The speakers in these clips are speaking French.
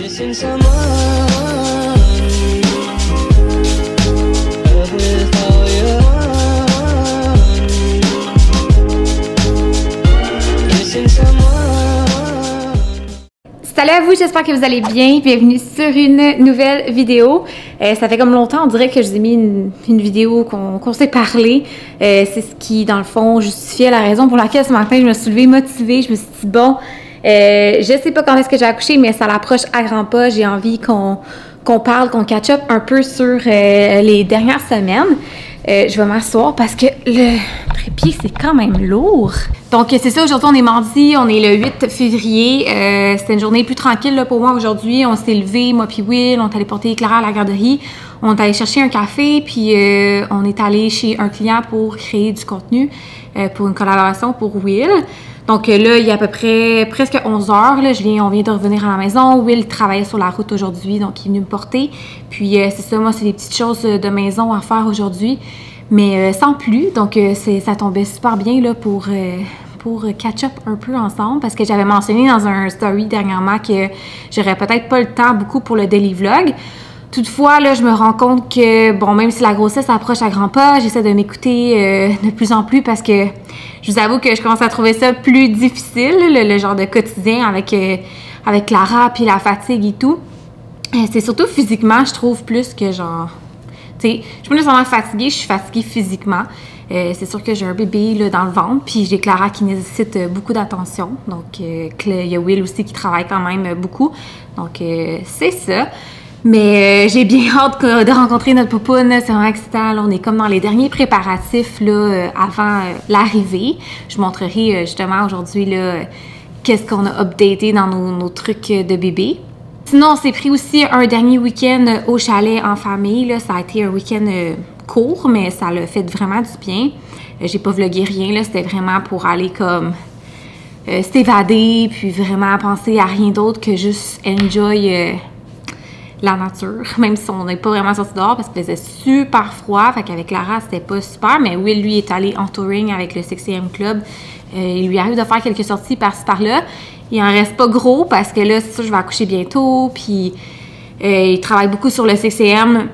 Missing someone Salut à vous, j'espère que vous allez bien. Bienvenue sur une nouvelle vidéo. Euh, ça fait comme longtemps, on dirait que je vous ai mis une, vidéo qu'on qu'on s'est parlé. Euh, c'est ce qui, dans le fond, justifiait la raison pour laquelle ce matin, je me suis levée motivée. Je me suis dit, bon, euh, je sais pas quand est-ce que j'ai accouché, mais ça l'approche à grands pas. J'ai envie qu'on parle, qu'on catch up un peu sur euh, les dernières semaines. Euh, je vais m'asseoir parce que le trépied, c'est quand même lourd. Donc, c'est ça, aujourd'hui, on est mardi, on est le 8 février. Euh, C'était une journée plus tranquille pour moi aujourd'hui. On s'est levé, moi puis Will, on est allé porter Clara à la garderie. On est allé chercher un café, puis euh, on est allé chez un client pour créer du contenu pour une collaboration pour Will. Donc là, il y a à peu près presque 11 heures. Là, je viens, on vient de revenir à la maison. Will travaillait sur la route aujourd'hui, donc il est venu me porter. Puis euh, c'est ça, moi, c'est des petites choses euh, de maison à faire aujourd'hui, mais euh, sans plus. Donc ça tombait super bien là, pour, pour catch up un peu ensemble parce que j'avais mentionné dans un story dernièrement que j'aurais peut-être pas le temps beaucoup pour le daily vlog. Toutefois, là, je me rends compte que, bon, même si la grossesse approche à grands pas, j'essaie de m'écouter euh, de plus en plus parce que je vous avoue que je commence à trouver ça plus difficile, le, genre de quotidien avec, euh, avec Clara, puis la fatigue et tout. Euh, C'est surtout physiquement, je trouve, plus que genre... Tu sais, je suis pas nécessairement fatiguée, je suis fatiguée physiquement. C'est sûr que j'ai un bébé là, dans le ventre, puis j'ai Clara qui nécessite beaucoup d'attention. Donc, il y a Will aussi qui travaille quand même beaucoup. Donc, c'est ça. Mais euh, j'ai bien hâte de rencontrer notre popoune. là. C'est vraiment excitant. On est comme dans les derniers préparatifs là, euh, avant euh, l'arrivée. Je montrerai justement aujourd'hui qu'est-ce qu'on a updaté dans nos, trucs de bébé. Sinon, on s'est pris aussi un dernier week-end au chalet en famille. Ça a été un week-end court, mais ça l'a fait vraiment du bien. J'ai pas vlogué rien. C'était vraiment pour aller comme s'évader, puis vraiment penser à rien d'autre que juste enjoy la nature, même si on n'est pas vraiment sorti dehors parce qu'il faisait super froid. Fait qu'avec Lara, c'était pas super. Mais Will, lui, est allé en touring avec le 6e Club. Euh, il lui arrive de faire quelques sorties par-ci par-là. Il en reste pas gros parce que là, c'est sûr, je vais accoucher bientôt. Puis euh, il travaille beaucoup sur le 6e.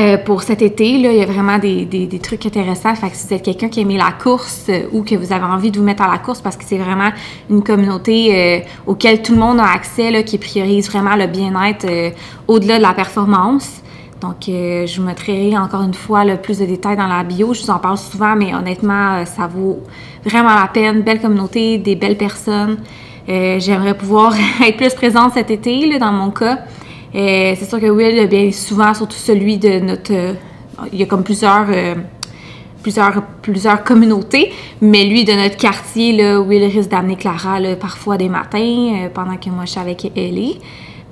Euh, pour cet été, là, il y a vraiment des, des- trucs intéressants. Fait que si vous êtes quelqu'un qui aime la course euh, ou que vous avez envie de vous mettre à la course parce que c'est vraiment une communauté euh, auquel tout le monde a accès, qui priorise vraiment le bien-être euh, au-delà de la performance. Donc, je vous mettrai encore une fois là, plus de détails dans la bio. Je vous en parle souvent, mais honnêtement, ça vaut vraiment la peine. Belle communauté, des belles personnes. J'aimerais pouvoir être plus présente cet été, là, dans mon cas. C'est sûr que Will, bien souvent, surtout celui de notre. il y a comme plusieurs. euh, plusieurs, plusieurs communautés, mais lui, de notre quartier, là, Will risque d'amener Clara parfois des matins euh, pendant que moi je suis avec Ellie.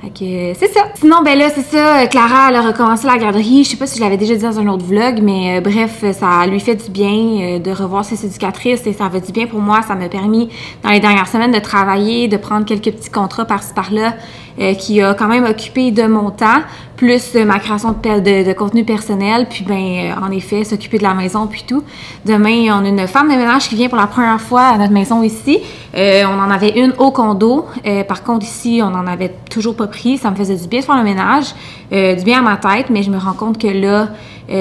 Euh, c'est ça. Sinon, ben là, c'est ça. euh, Clara, elle a recommencé la garderie. Je sais pas si je l'avais déjà dit dans un autre vlog, mais euh, bref, ça lui fait du bien euh, de revoir ses éducatrices et ça fait du bien pour moi. Ça m'a permis, dans les dernières semaines, de travailler, de prendre quelques petits contrats par-ci par-là euh, qui a quand même occupé de mon temps, plus euh, ma création de, de, contenu personnel, puis ben euh, en effet, s'occuper de la maison, puis tout. Demain, on a une femme de ménage qui vient pour la première fois à notre maison ici. Euh, on en avait une au condo. Par contre, ici, on en avait toujours pas pris. Ça me faisait du bien de faire le ménage, du bien à ma tête, mais je me rends compte que là,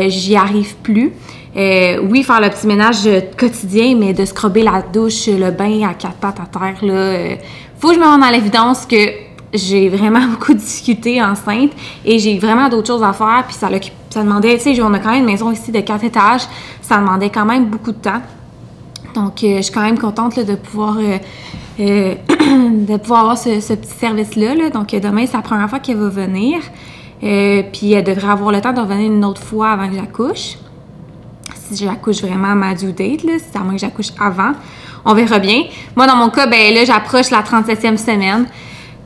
j'y arrive plus. Oui, faire le petit ménage quotidien, mais de scrubber la douche, le bain à quatre pattes à terre, là, faut que je me rende à l'évidence que j'ai vraiment beaucoup difficultés enceinte et j'ai vraiment d'autres choses à faire. Puis ça, ça demandait, tu sais, on a quand même une maison ici de quatre étages, ça demandait quand même beaucoup de temps. Donc, euh, je suis quand même contente de pouvoir euh, euh, de pouvoir avoir ce, petit service-là. là. Donc, demain, c'est la première fois qu'elle va venir. Puis, elle devrait avoir le temps de revenir une autre fois avant que j'accouche. Si j'accouche vraiment à ma due date, là, c'est à moins que j'accouche avant. On verra bien. Moi, dans mon cas, ben là, j'approche la 37e semaine.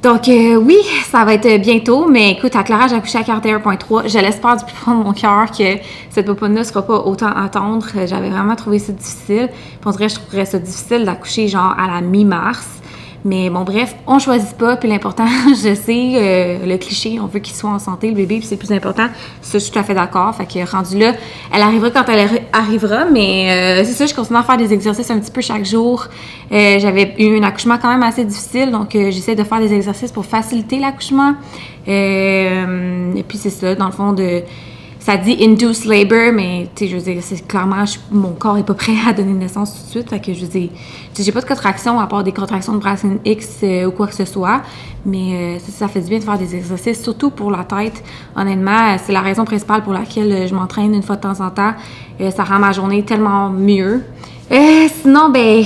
Donc, euh, oui, ça va être bientôt, mais écoute, j'ai accouché à 41.3. Je l'espère du plus fond de mon cœur que cette poponne-là ne sera pas autant attendre. J'avais vraiment trouvé ça difficile. Puis on dirait que je trouverais ça difficile d'accoucher genre à la mi-mars. Mais bon, bref, on choisit pas, puis l'important, je sais, euh, le cliché, on veut qu'il soit en santé, le bébé, puis c'est plus important. Ça, je suis tout à fait d'accord. Fait que rendu là, elle arrivera quand elle arri- arrivera, mais euh, c'est ça, je continue à faire des exercices un petit peu chaque jour. Euh, J'avais eu un accouchement quand même assez difficile, donc j'essaie de faire des exercices pour faciliter l'accouchement. Et puis c'est ça, dans le fond, de ça dit induced labor, mais tu sais, je veux dire, c'est clairement, je- mon corps est pas prêt à donner naissance tout de suite. Fait que je veux dire, j'ai pas de contractions à part des contractions de Braxton X euh, ou quoi que ce soit. Mais euh, ça, fait du bien de faire des exercices, surtout pour la tête. Honnêtement, euh, c'est la raison principale pour laquelle euh, je m'entraîne une fois de temps en temps. Euh, ça rend ma journée tellement mieux. Sinon, ben,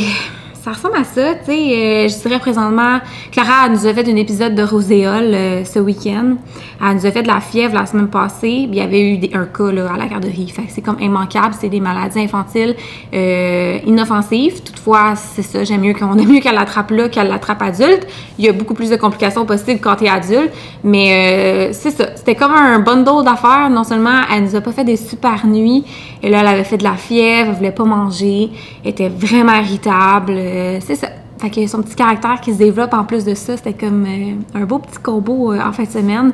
ça ressemble à ça, tu sais. euh, je dirais présentement, Clara elle nous a fait un épisode de roséole euh, ce week-end. Elle nous a fait de la fièvre la semaine passée. Il y avait eu un cas là, à la garderie. Fait que c'est comme immanquable. C'est des maladies infantiles euh, inoffensives. Toutefois, c'est ça. J'aime mieux qu'on aime mieux qu'elle l'attrape là qu'elle l'attrape adulte. Il y a beaucoup plus de complications possibles quand t'es adulte. Mais c'est ça. C'était comme un bundle d'affaires. Non seulement elle nous a pas fait des super nuits. Et là, elle avait fait de la fièvre. Elle voulait pas manger. Elle était vraiment irritable. Euh, c'est ça. Fait que son petit caractère qui se développe en plus de ça, c'était comme euh, un beau petit combo euh, en fin de semaine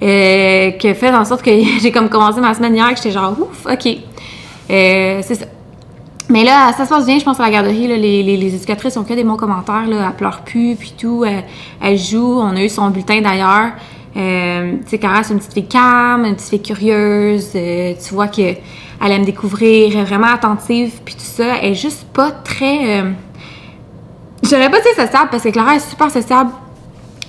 qui a fait en sorte que j'ai comme commencé ma semaine hier que j'étais genre ouf, ok. C'est ça. Mais là, ça se passe bien, je pense, à la garderie. Les, éducatrices ont que des bons commentaires. Elle pleure plus, puis tout. Elle joue. On a eu son bulletin d'ailleurs. Euh, tu sais, Cara, c'est une petite fille calme, une petite fille curieuse. Euh, tu vois qu'elle aime découvrir, elle est vraiment attentive, puis tout ça. Elle est juste pas très... euh, J'aurais pas dit sociable parce que Clara est super sociable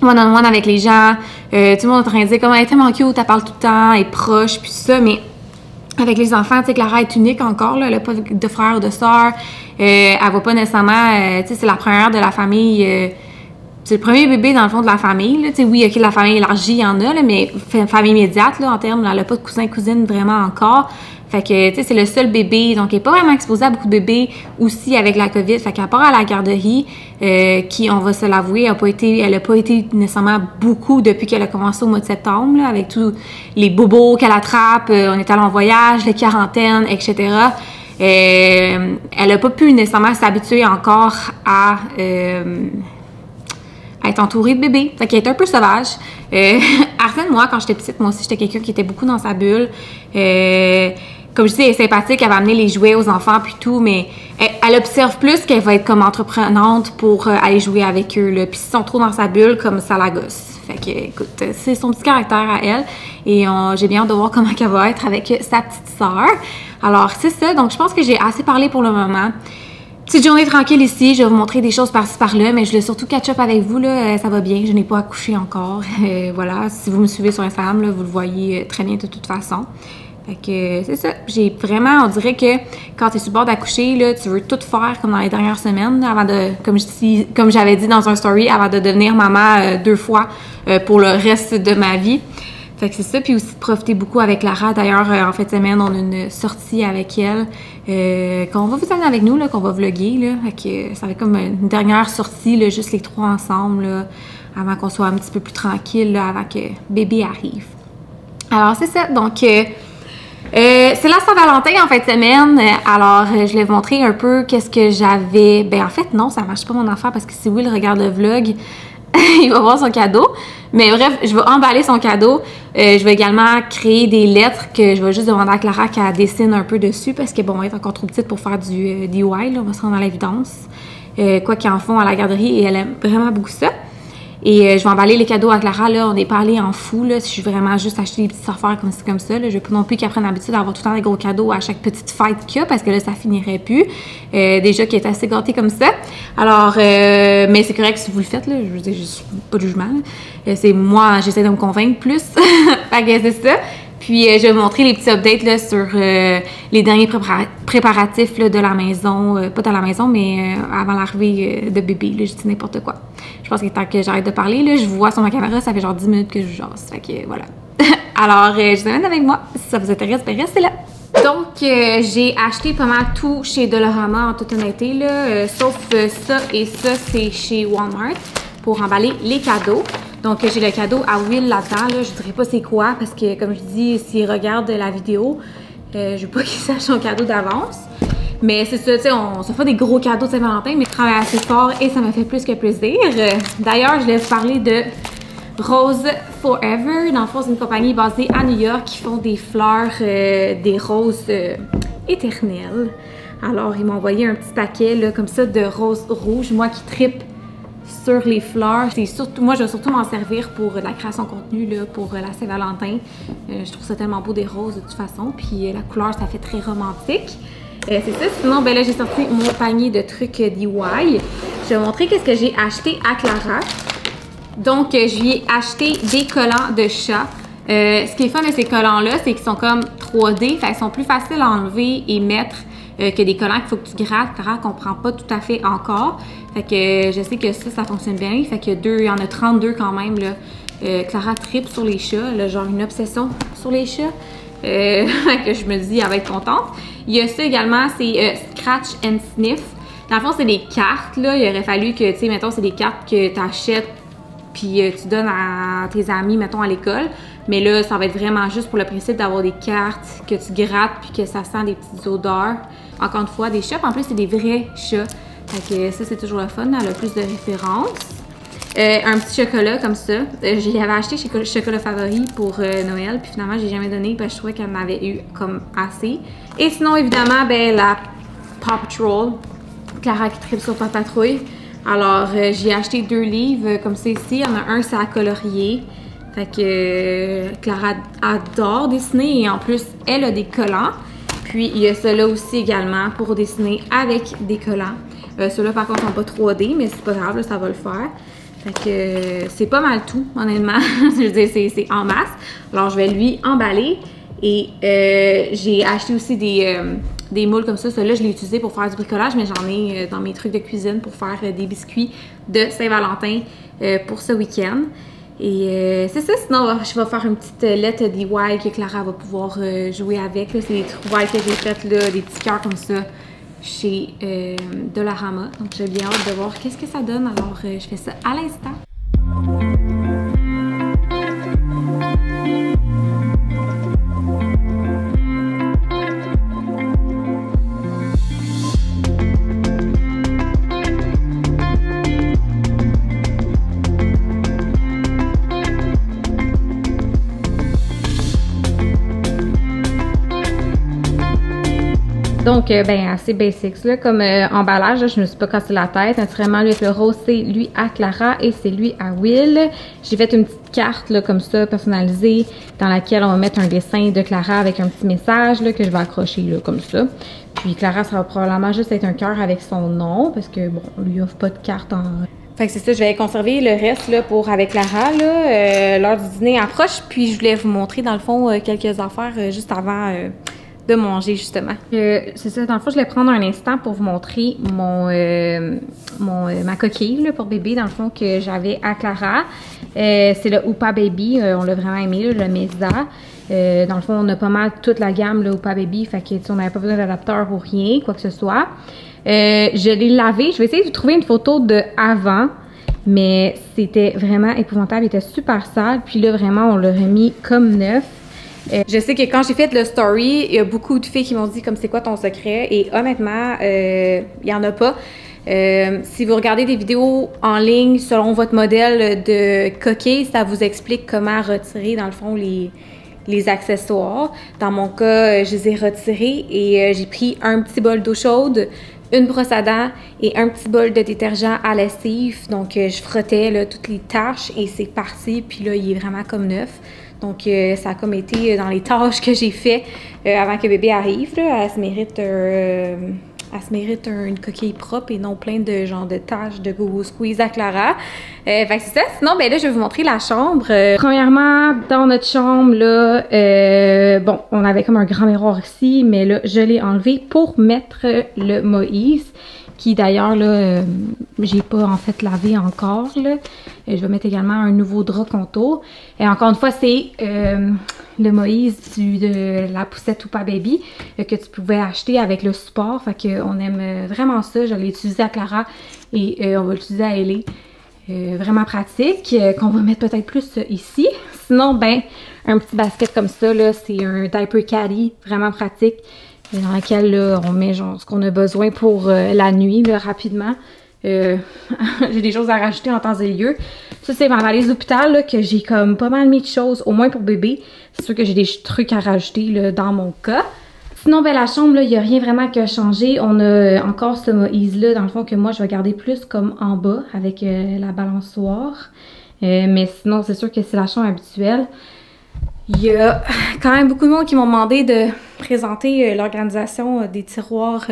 one-on-one avec les gens. Euh, tout le monde est en train de dire comment elle est tellement cute, elle parle tout le temps, elle est proche, puis tout ça, mais avec les enfants, tu sais, Clara est unique encore, elle n'a pas de frère ou de sœur. Euh, elle va pas nécessairement, tu sais, c'est la première de la famille. Euh, c'est le premier bébé dans le fond de la famille. Là. Oui, ok, la famille élargie, il y en a, là, mais fa- famille immédiate, là, en termes, elle n'a pas de cousin cousine vraiment encore. Fait que, tu sais, c'est le seul bébé, donc elle n'est pas vraiment exposée à beaucoup de bébés aussi avec la COVID. Fait qu'à part à la garderie, euh, qui, on va se l'avouer, a pas été, elle n'a pas été nécessairement beaucoup depuis qu'elle a commencé au mois de septembre, là, avec tous les bobos qu'elle attrape, euh, on est allé en voyage, les quarantaines, etc. Euh, elle n'a pas pu nécessairement s'habituer encore à... à être entourée de bébés. Fait qu'elle est un peu sauvage. Euh, Arsène, moi, quand j'étais petite, moi aussi, j'étais quelqu'un qui était beaucoup dans sa bulle. Euh, comme je dis, elle est sympathique, elle va amener les jouets aux enfants puis tout, mais elle, observe plus qu'elle va être comme entreprenante pour euh, aller jouer avec eux. Puis s'ils sont trop dans sa bulle, comme ça la gosse. Fait que, écoute, c'est son petit caractère à elle. Et j'ai bien hâte de voir comment elle va être avec sa petite sœur. Alors, c'est ça. Donc, je pense que j'ai assez parlé pour le moment. Petite journée tranquille ici, je vais vous montrer des choses par-ci par-là, mais je voulais surtout catch-up avec vous, là, euh, ça va bien, je n'ai pas accouché encore. Euh, voilà, si vous me suivez sur Instagram, vous le voyez euh, très bien de toute façon. Fait que c'est ça, j'ai vraiment, on dirait que quand tu es sur bord d'accoucher, tu veux tout faire comme dans les dernières semaines, avant de, comme comme j'avais dit dans un story, avant de devenir maman deux fois pour le reste de ma vie. Fait que c'est ça, puis aussi de profiter beaucoup avec Lara. D'ailleurs, euh, en fin de semaine, on a une sortie avec elle euh, qu'on va vous amener avec nous, qu'on va vlogger. Là. Fait que euh, ça va être comme une dernière sortie, juste les trois ensemble, là, avant qu'on soit un petit peu plus tranquille, là, avant que bébé arrive. Alors, c'est ça. Donc, c'est la Saint-Valentin en fin de semaine. Alors, je vais vous montrer un peu qu'est-ce que j'avais. Ben, en fait, non, ça marche pas mon affaire parce que si Will regarde le vlog, il va voir son cadeau. Mais bref, je vais emballer son cadeau. Euh, je vais également créer des lettres que je vais juste demander à Clara qu'elle dessine un peu dessus parce que bon, elle est encore trop petite pour faire du euh, DIY. On va se rendre à l'évidence. Euh, quoi qu'ils en font à la garderie et elle aime vraiment beaucoup ça. Et euh, je vais emballer les cadeaux à Clara. Là, on n'est pas allé en fou. Là, si je veux vraiment juste acheter des petites affaires comme, comme ça. Là. Je veux pas non plus qu'elle prenne l'habitude d'avoir tout le temps des gros cadeaux à chaque petite fête qu'il y a parce que là, ça finirait plus. Euh, déjà qu'elle est assez gâtée comme ça. Alors, euh, mais c'est correct si vous le faites. Là. Je veux dire, pas de jugement. c'est moi, j'essaie de me convaincre plus. que c'est ça. Puis euh, je vais vous montrer les petits updates là, sur euh, les derniers prépara- préparatifs de la maison. Euh, pas de la maison, mais avant l'arrivée de bébé. Là, je dis n'importe quoi. Je pense est temps que j'arrête de parler. Là, je vous vois sur ma caméra, ça fait genre 10 minutes que je jase. Fait que voilà. Alors, je vous amène avec moi. Si ça vous intéresse, ben restez là. Donc, j'ai acheté pas mal tout chez Dolorama en toute honnêteté, là, sauf ça et ça, c'est chez Walmart pour emballer les cadeaux. Donc, j'ai le cadeau à Will là-dedans. Là. Je dirais pas c'est quoi parce que, comme je dis, s'il regarde la vidéo, euh, je veux pas qu'il sache son cadeau d'avance. Mais c'est ça, tu sais, on se fait des gros cadeaux de Saint-Valentin, mais je travaille assez fort et ça me fait plus que plaisir. D'ailleurs, je vais vous parler de Rose Forever. Dans le fond, c'est une compagnie basée à New York qui font des fleurs, euh, des roses euh, éternelles. Alors, ils m'ont envoyé un petit paquet, comme ça, de roses rouges. Moi qui tripe sur les fleurs. C'est moi, je vais surtout m'en servir pour la création de contenu, pour euh, la Saint-Valentin. Euh, je trouve ça tellement beau des roses de toute façon. Puis euh, la couleur, ça fait très romantique. Euh, c'est ça. Sinon, ben là, j'ai sorti mon panier de trucs euh, DIY. Je vais vous montrer qu'est-ce que j'ai acheté à Clara. Donc, euh, je lui ai acheté des collants de chat. Euh, ce qui est fun de ces collants-là, c'est qu'ils sont comme 3D, fait qu'ils sont plus faciles à enlever et mettre euh, que des collants qu'il faut que tu grattes. Clara comprend pas tout à fait encore. Fait que euh, je sais que ça, ça fonctionne bien. Fait que il y en a 32 quand même, là. Euh, Clara tripe sur les chats, genre une obsession sur les chats. Euh, que je me dis, elle va être contente. Il y a ça également, c'est Scratch and Sniff. Dans le fond, c'est des cartes, là. Il aurait fallu que, tu sais, mettons, c'est des cartes que tu achètes puis tu donnes à tes amis, mettons, à l'école. Mais là, ça va être vraiment juste pour le principe d'avoir des cartes que tu grattes puis que ça sent des petites odeurs. Encore une fois, des chats. En plus, c'est des vrais chats. Fait que ça, c'est toujours le fun. Elle a plus de références. Euh, un petit chocolat comme ça. Euh, je l'avais acheté chez Co- Chocolat Favori pour euh, Noël, puis finalement, j'ai jamais donné parce que je trouvais qu'elle en avait eu comme assez. Et sinon, évidemment, ben, la Paw Patrol. Clara qui tripe sur Paw Patrouille. Alors, euh, j'ai acheté deux livres comme ça ici. Il y en a un, c'est à colorier. Fait que euh, Clara adore dessiner et en plus, elle a des collants. Puis, il y a ceux-là aussi également pour dessiner avec des collants. Euh, Ceux-là, par contre, sont pas 3D, mais c'est pas grave, là, ça va le faire. Fait que euh, c'est pas mal tout, honnêtement. je veux dire, c'est- en masse. Alors, je vais lui emballer. Et j'ai acheté aussi des, des moules comme ça. Celui-là, je l'ai utilisé pour faire du bricolage, mais j'en ai dans mes trucs de cuisine pour faire des biscuits de Saint-Valentin pour ce week-end. Et euh, c'est ça, sinon je vais faire une petite euh, lettre DIY que Clara va pouvoir euh, jouer avec. C'est des trouvailles que j'ai faites, là, des petits cœurs comme ça chez euh, Dollarama. Donc j'ai bien hâte de voir qu'est-ce que ça donne. Alors je fais ça à l'instant. Donc, euh, ben, assez basics, là, comme euh, emballage, là, je me suis pas cassé la tête. Naturellement, lui, avec le rose, c'est lui à Clara et c'est lui à Will. J'ai fait une petite carte, là, comme ça, personnalisée, dans laquelle on va mettre un dessin de Clara avec un petit message, là, que je vais accrocher, là, comme ça. Puis Clara, ça va probablement juste être un cœur avec son nom, parce que, bon, on lui offre pas de carte en... Fait que c'est ça, je vais conserver le reste, là, pour avec Clara. Euh, L'heure du dîner approche, puis je voulais vous montrer, dans le fond, euh, quelques affaires euh, juste avant... de manger justement. Euh, c'est ça, dans le fond, je vais prendre un instant pour vous montrer mon, euh, euh, ma coquille pour bébé, dans le fond, que j'avais à Clara. C'est le Oupa Baby, on l'a vraiment aimé, le Mesa. Dans le fond, on a pas mal toute la gamme, le Oupa Baby, fait que on n'avait pas besoin d'adapteur ou rien, quoi que ce soit. Je l'ai lavé, je vais essayer de vous trouver une photo de avant. Mais c'était vraiment épouvantable, il était super sale. Puis là, vraiment, on l'a remis comme neuf. Euh, je sais que quand j'ai fait le story, il y a beaucoup de filles qui m'ont dit comme c'est quoi ton secret? Et honnêtement, euh, il y en a pas. Euh, si vous regardez des vidéos en ligne selon votre modèle de coquille, ça vous explique comment retirer dans le fond les accessoires. Dans mon cas, je les ai retirés et j'ai pris un petit bol d'eau chaude, une brosse à dents et un petit bol de détergent à lessive. Donc, je frottais toutes les taches et c'est parti. Puis là, il est vraiment comme neuf. Donc, euh, ça a comme été dans les tâches que j'ai fait euh, avant que bébé arrive. Là. Elle se mérite, euh, elle se mérite un- une coquille propre et non plein de genre de taches de gogo squeeze à Clara. Euh, c'est ça. Sinon, ben là, je vais vous montrer la chambre. Euh, premièrement, dans notre chambre, là, euh, bon, on avait comme un grand miroir ici, mais là, je l'ai enlevé pour mettre le Moïse qui d'ailleurs là euh, j'ai pas en fait lavé encore là. Euh, je vais mettre également un nouveau drap contour et encore une fois c'est le Moïse de la poussette ou pas baby euh, que tu pouvais acheter avec le support. Fait que on aime euh, vraiment ça. Je l'ai utilisé à Clara et euh, on va l'utiliser à Ellie. Vraiment pratique qu'on va mettre peut-être plus ici. Sinon ben un petit basket comme ça là c'est un diaper caddy vraiment pratique dans laquelle là, on met genre ce qu'on a besoin pour la nuit rapidement. Euh, j'ai des choses à rajouter en temps et lieu. Ça, c'est ma valise d'hôpital là, que j'ai comme pas mal mis de choses, au moins pour bébé. C'est sûr que j'ai des trucs à rajouter là, dans mon cas. Sinon, ben, la chambre, il n'y a rien vraiment qui a changé. On a encore ce Moïse-là, dans le fond, que moi, je vais garder plus comme en bas avec euh, la balançoire. Euh, mais sinon, c'est sûr que c'est la chambre habituelle. Il y a quand même beaucoup de monde qui m'ont demandé de présenter l'organisation des tiroirs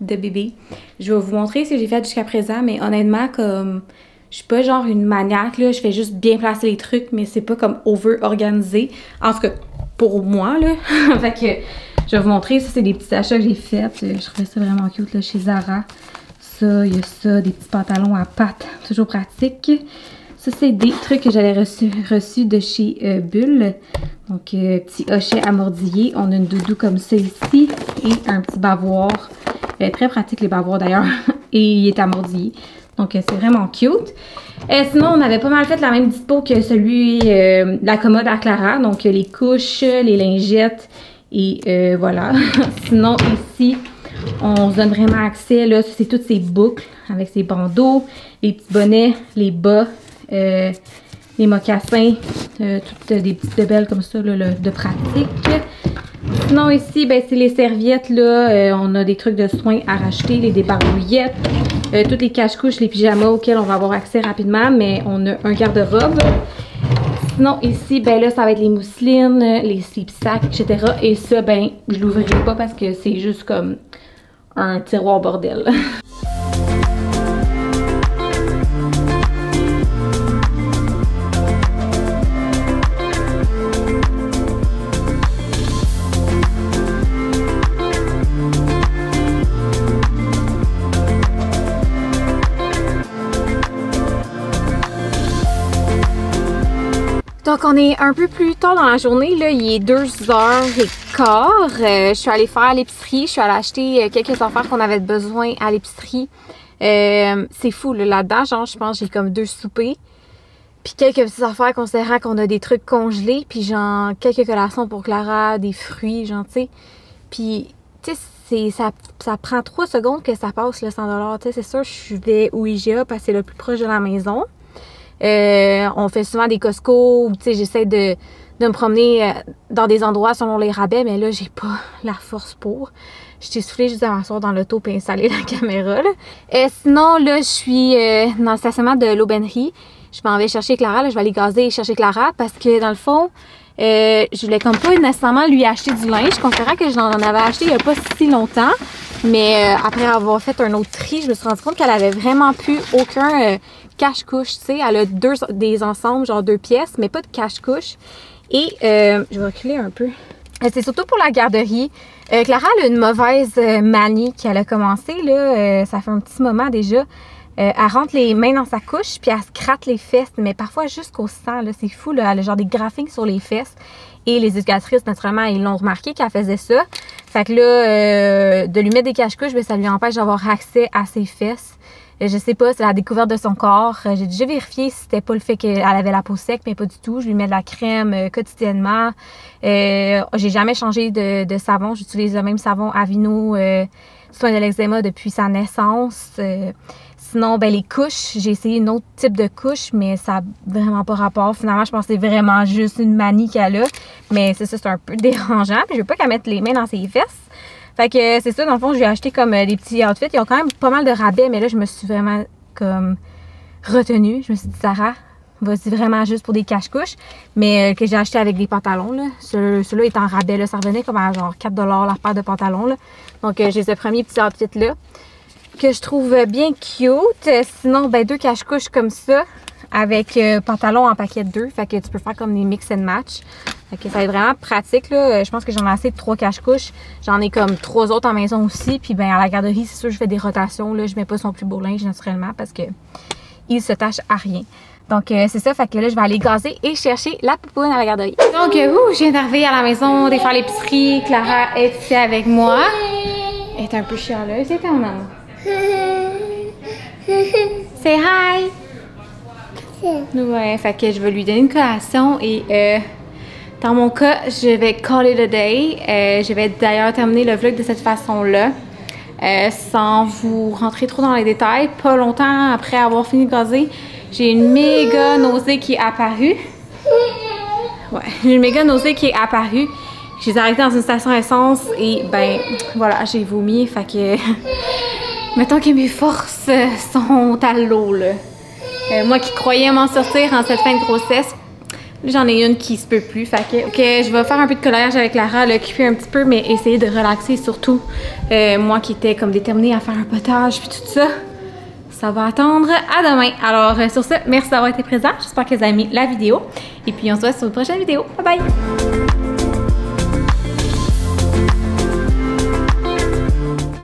de bébé. Je vais vous montrer ce que j'ai fait jusqu'à présent, mais honnêtement, comme je suis pas genre une maniaque, je fais juste bien placer les trucs, mais c'est pas comme over organisé. En tout cas, pour moi, là. fait que je vais vous montrer, ça c'est des petits achats que j'ai faits. Je trouvais ça vraiment cute là, chez Zara. Ça, il y a ça, des petits pantalons à pattes, toujours pratique. Ça, c'est des trucs que j'avais reçus reçus de chez euh, Bulle. Donc, euh, petit hochet amordillé. On a une doudou comme ça ici et un petit bavoir. Très pratique les bavoirs d'ailleurs. et il est amordillé. Donc, euh, c'est vraiment cute. Euh, sinon, on avait pas mal fait la même dispo que celui, euh, la commode à Clara. Donc, euh, les couches, les lingettes et voilà. sinon, ici, on se donne vraiment accès. Là, c'est toutes ces boucles avec ces bandeaux, les petits bonnets, les bas, les mocassins, toutes des petites belles comme ça de pratique. Sinon ici, ben, c'est les serviettes. là. Euh, on a des trucs de soins à racheter, les débarbouillettes, euh, toutes les cache-couches, les pyjamas auxquels on va avoir accès rapidement, mais on a un garde-robe. Sinon ici, ben là, ça va être les mousselines, les slip sacks, etc. Et ça, ben, je l'ouvrirai pas parce que c'est juste comme un tiroir bordel. Donc, on est un peu plus tard dans la journée. Là, il est 2h15. Euh, je suis allée faire l'épicerie. Je suis allée acheter euh, quelques affaires qu'on avait besoin à l'épicerie. Euh, c'est fou, là, là-dedans. Genre, je pense j'ai comme deux soupers. Puis quelques petites affaires considérant qu'on a des trucs congelés. Puis genre, quelques collations pour Clara, des fruits, genre, tu sais. Puis, tu sais, ça, ça prend trois secondes que ça passe, le 100 Tu sais, c'est sûr, je vais au IGA parce que c'est le plus proche de la maison. Euh, on fait souvent des Costco tu sais j'essaie de, de me promener euh, dans des endroits selon les rabais mais là j'ai pas la force pour. Je t'ai soufflé juste à m'asseoir dans l'auto et installer la caméra là. Euh, sinon là je suis euh, dans le stationnement de l'aubainerie. Je m'en vais chercher Clara, là, je vais aller gazer et chercher Clara parce que dans le fond euh, je voulais comme pas nécessairement lui acheter du linge, considérant que j'en avais acheté il y a pas si longtemps. Mais euh, après avoir fait un autre tri, je me suis rendu compte qu'elle avait vraiment plus aucun euh, cache-couche, tu sais. Elle a deux, des ensembles, genre deux pièces, mais pas de cache-couche. Et euh, je vais reculer un peu. Euh, C'est surtout pour la garderie. Euh, Clara a une mauvaise manie qu'elle a commencé, là. ça fait un petit moment déjà. Elle rentre les mains dans sa couche, puis elle se gratte les fesses, mais parfois jusqu'au sang, là. C'est fou, là. Elle a genre des graphings sur les fesses. Et les éducatrices, naturellement, ils l'ont remarqué qu'elle faisait ça. Fait que là, de lui mettre des cache-couches, ben, ça lui empêche d'avoir accès à ses fesses. Euh, Je sais pas, c'est la découverte de son corps. Euh, J'ai déjà vérifié si c'était pas le fait qu'elle avait la peau sec, mais pas du tout. Je lui mets de la crème euh, quotidiennement. J'ai jamais changé de, savon. J'utilise le même savon Avino euh, soin de l'eczéma depuis sa naissance. Sinon, ben les couches, j'ai essayé un autre type de couche, mais ça a vraiment pas rapport. Finalement, je pense que c'est vraiment juste une manie qu'elle a. Mais c'est ça, c'est un peu dérangeant. Puis je veux pas qu'elle mette les mains dans ses fesses. Fait que c'est ça, dans le fond, je lui ai acheté comme euh, des petits outfits. Ils ont quand même pas mal de rabais, mais là, je me suis vraiment comme retenue. Je me suis dit, Sarah, vas-y vraiment juste pour des cache-couches. Mais euh, que j'ai acheté avec des pantalons, là. Ce- Celui-là est en rabais, là. Ça revenait comme à genre 4 la paire de pantalons, là. Donc, euh, j'ai ce premier petit outfit-là que je trouve bien cute. Sinon, ben deux cache-couches comme ça avec euh, pantalon en paquet de deux. Fait que tu peux faire comme des mix and match. Fait que ça va être vraiment pratique là. Je pense que j'en ai assez de trois cache-couches. J'en ai comme trois autres en maison aussi. Puis ben à la garderie, c'est sûr je fais des rotations là. Je mets pas son plus beau linge naturellement parce que il se tâche à rien. Donc euh, c'est ça, fait que là je vais aller gazer et chercher la poupoune à la garderie. Donc euh, ouh, je viens d'arriver à la maison, de faire l'épicerie. Clara est ici avec moi. Elle est un peu chialeuse, c'est quand même. Say hi! Ouais, fait que je vais lui donner une collation et euh, Dans mon cas, je vais call it a day. Euh, je vais d'ailleurs terminer le vlog de cette façon-là. Euh, sans vous rentrer trop dans les détails. Pas longtemps après avoir fini de gazer, j'ai une méga nausée qui est apparue. Ouais, j'ai une méga nausée qui est apparue. Je les ai arrêtés dans une station essence et ben voilà, j'ai vomi. Fait que mettons que mes forces sont à l'eau là. Euh, moi qui croyais m'en sortir en cette fin de grossesse, j'en ai une qui se peut plus. Fait je vais faire un peu de coloriage avec Lara, l'occuper un petit peu, mais essayer de relaxer surtout. Euh, moi qui étais comme déterminée à faire un potage puis tout ça. Ça va attendre à demain. Alors euh, sur ce, merci d'avoir été présent. J'espère que vous avez aimé la vidéo. Et puis on se voit sur une prochaine vidéo. Bye bye!